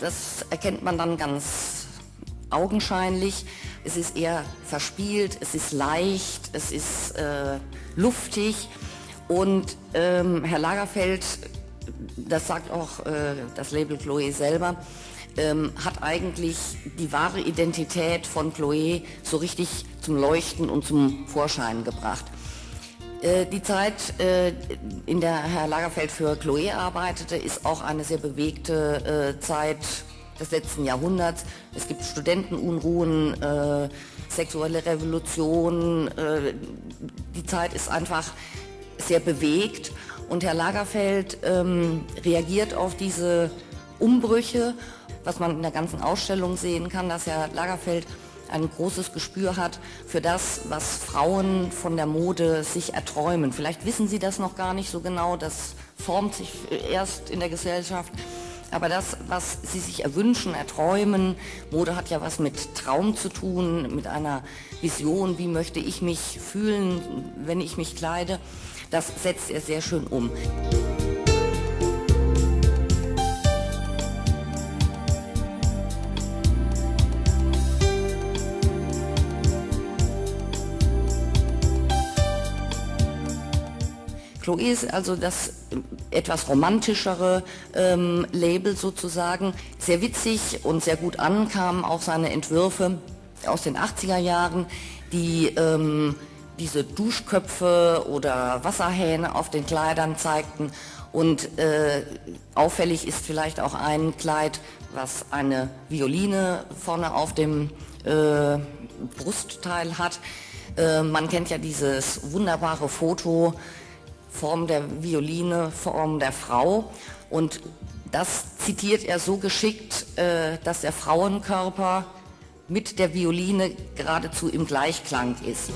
das erkennt man dann ganz augenscheinlich. Es ist eher verspielt, es ist leicht, es ist äh, luftig und ähm, Herr Lagerfeld, das sagt auch äh, das Label Chloe selber, ähm, hat eigentlich die wahre Identität von Chloe so richtig zum Leuchten und zum Vorschein gebracht. Äh, die Zeit, äh, in der Herr Lagerfeld für Chloe arbeitete, ist auch eine sehr bewegte äh, Zeit des letzten Jahrhunderts. Es gibt Studentenunruhen, sexuelle Revolution. Die Zeit ist einfach sehr bewegt und Herr Lagerfeld ähm, reagiert auf diese Umbrüche, was man in der ganzen Ausstellung sehen kann, dass Herr Lagerfeld ein großes Gespür hat für das, was Frauen von der Mode sich erträumen. Vielleicht wissen Sie das noch gar nicht so genau, das formt sich erst in der Gesellschaft. Aber das, was Sie sich erwünschen, erträumen, Mode hat ja was mit Traum zu tun, mit einer Vision, wie möchte ich mich fühlen, wenn ich mich kleide, das setzt er sehr schön um. Chloe ist also das etwas romantischere ähm, Label sozusagen. Sehr witzig und sehr gut ankamen auch seine Entwürfe aus den 80er Jahren, die ähm, diese Duschköpfe oder Wasserhähne auf den Kleidern zeigten. Und äh, auffällig ist vielleicht auch ein Kleid, was eine Violine vorne auf dem äh, Brustteil hat. Äh, man kennt ja dieses wunderbare Foto Form der Violine, Form der Frau. Und das zitiert er so geschickt, äh, dass der Frauenkörper mit der Violine geradezu im Gleichklang ist.